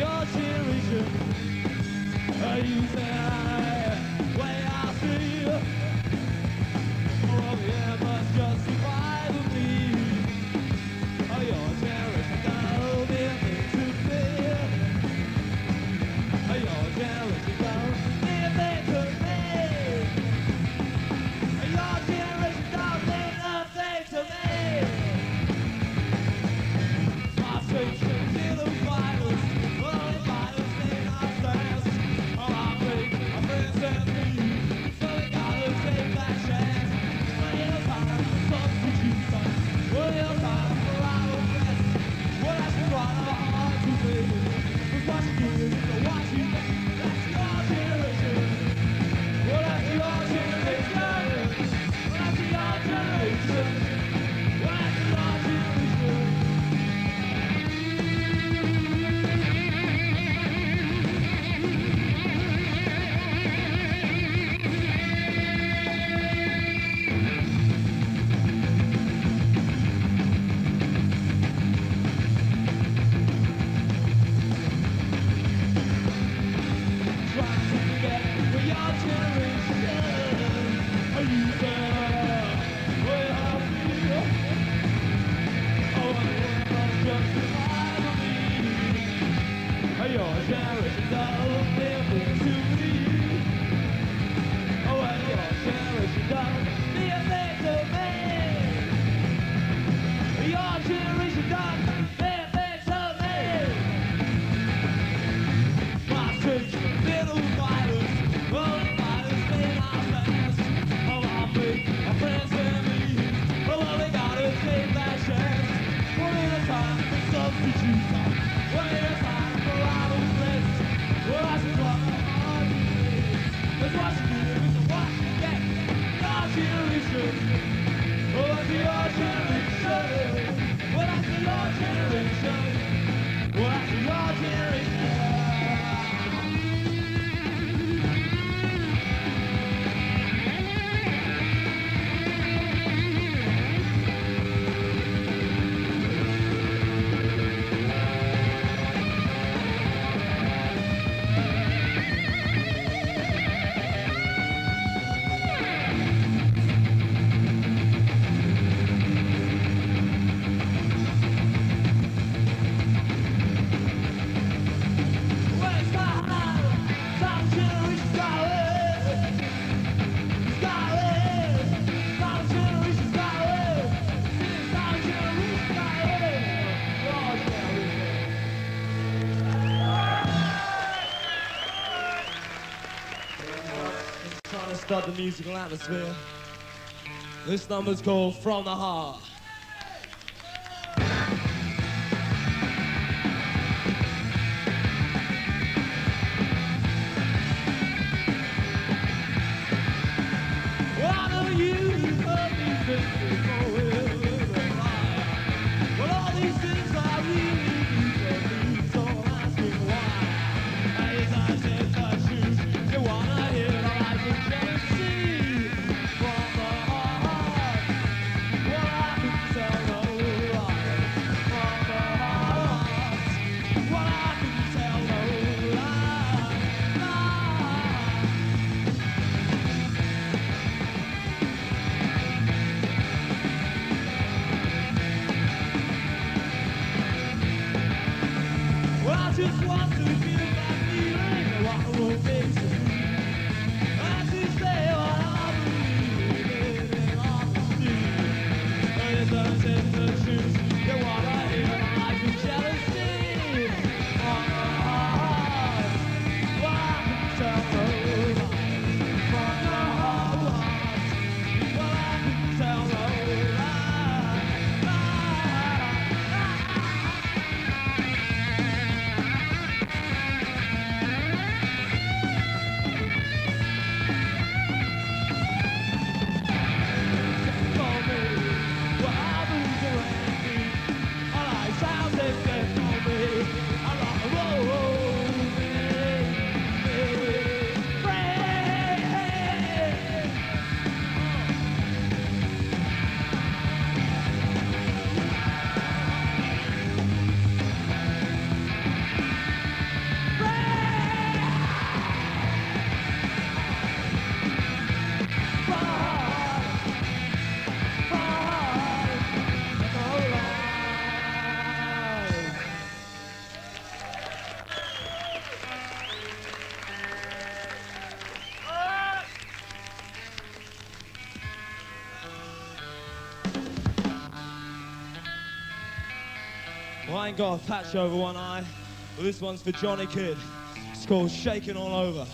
your children. cherish about the musical atmosphere. This number's called From the Heart. Well, got a patch over one eye, but this one's for Johnny Kidd. It's called Shaking All Over.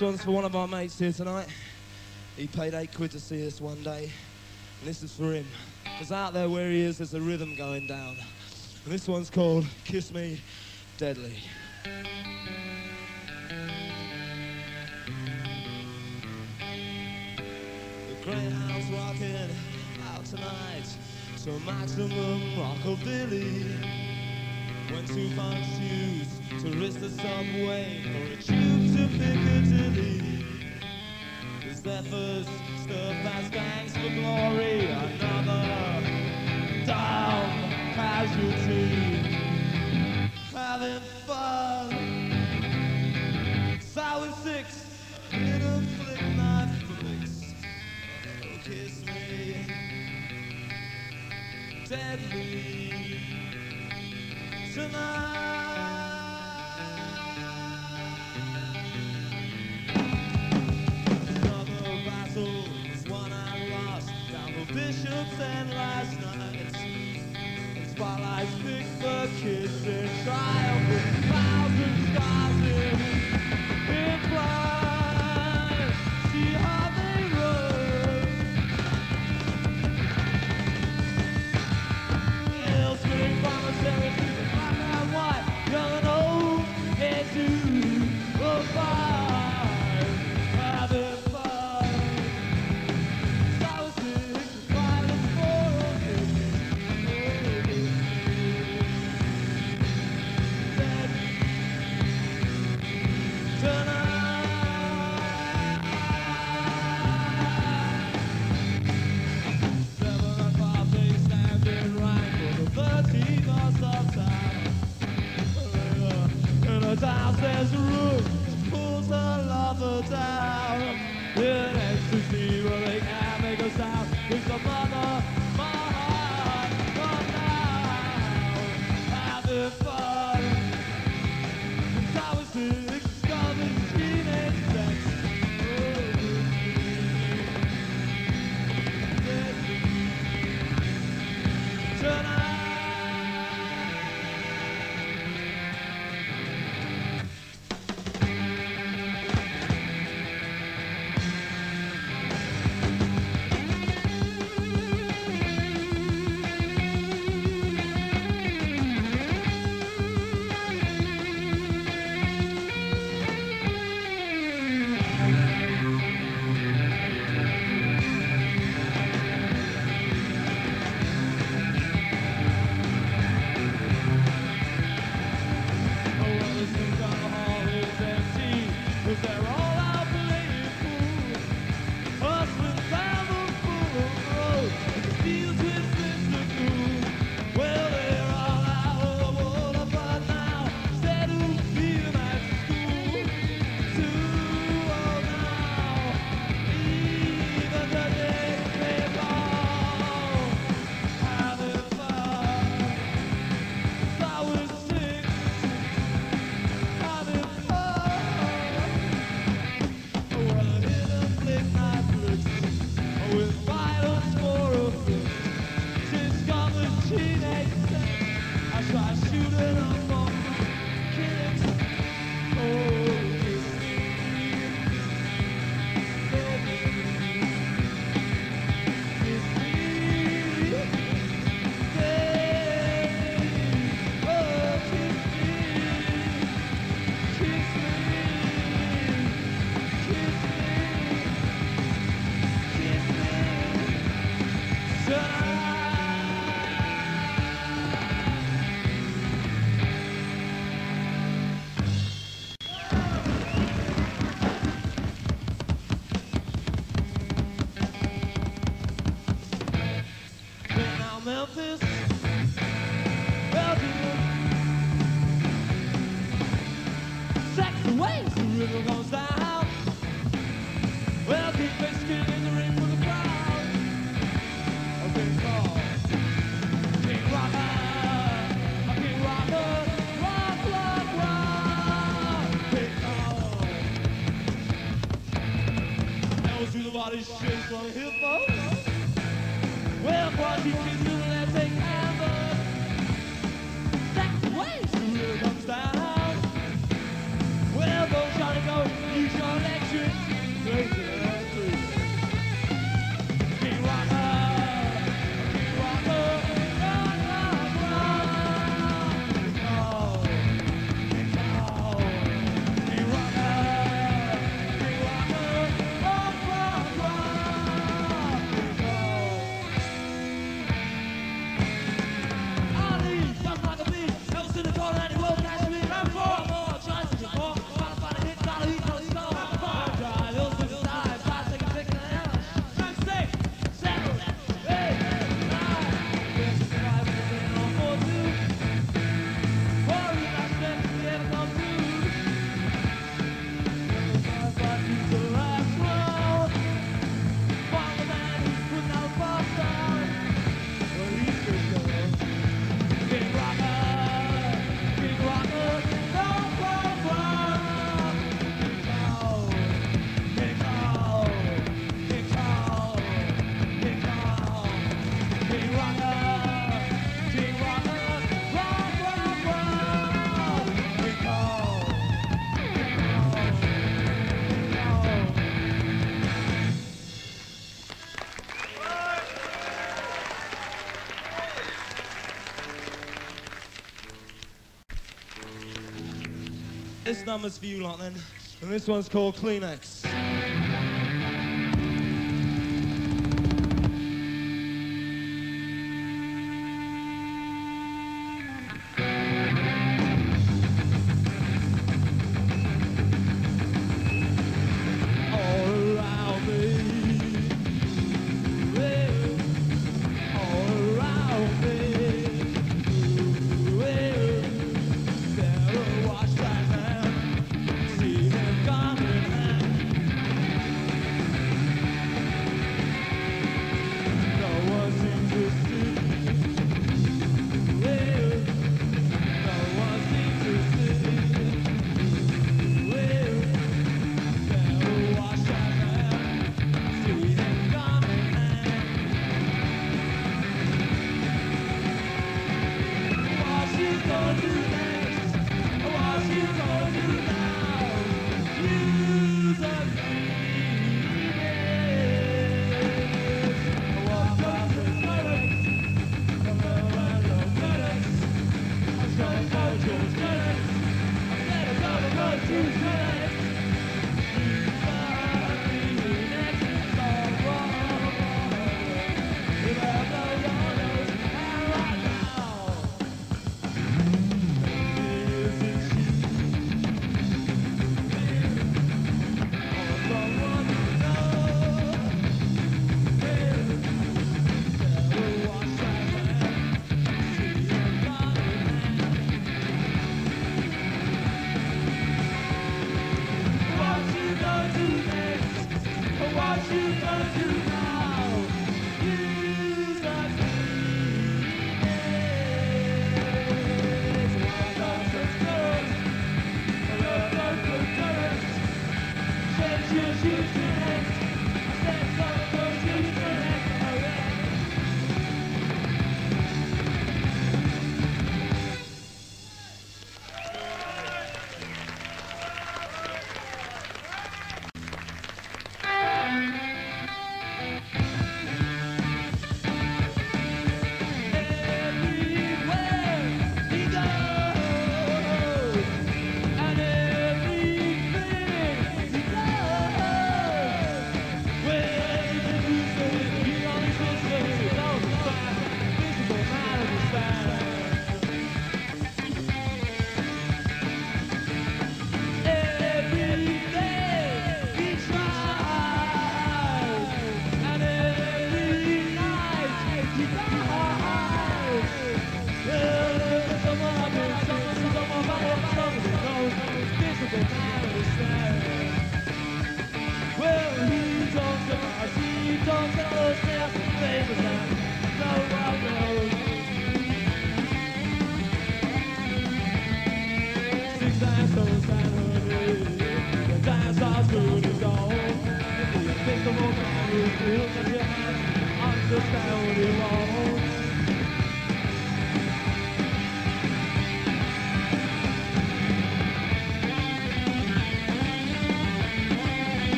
This one's for one of our mates here tonight. He paid eight quid to see us one day, and this is for him. Because out there where he is, there's a rhythm going down. And this one's called Kiss Me Deadly. The Greyhound's rocking out tonight to maximum rockabilly. When two punch shoes to risk the subway or a tube Piccadilly. The Zephyrs stuff as gangs for glory. Another down casualty. Having fun. Sour six in a flick knife flicks. Oh, kiss me deadly tonight. bishops and last nights. Spotlights pick the kids in triumph with clouds and stars in, in flight. numbers for you lot then. And this one's called Kleenex.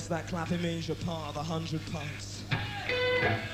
guess that clapping means you're part of the hundred punks.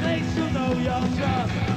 place to know your trust.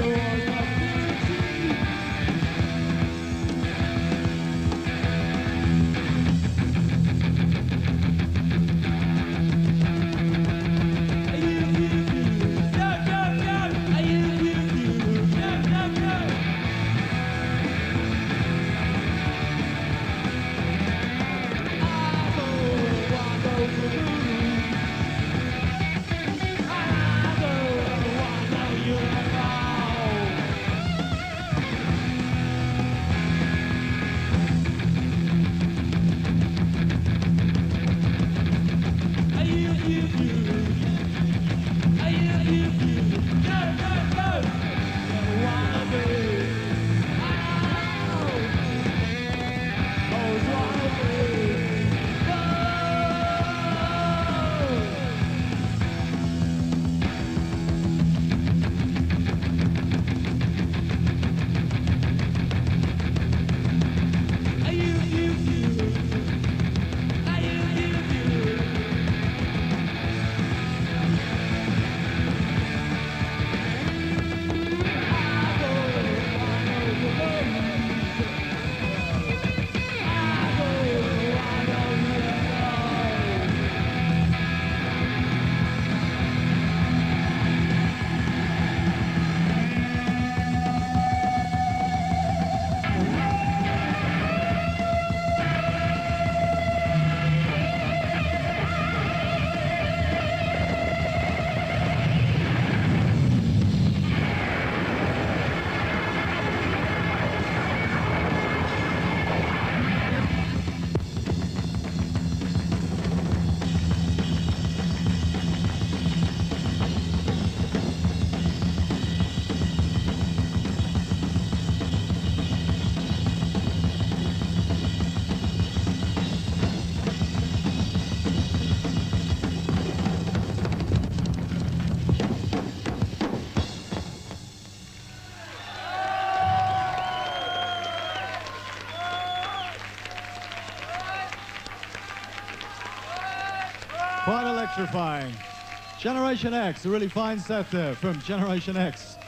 door. electrifying. Generation X, a really fine set there from Generation X.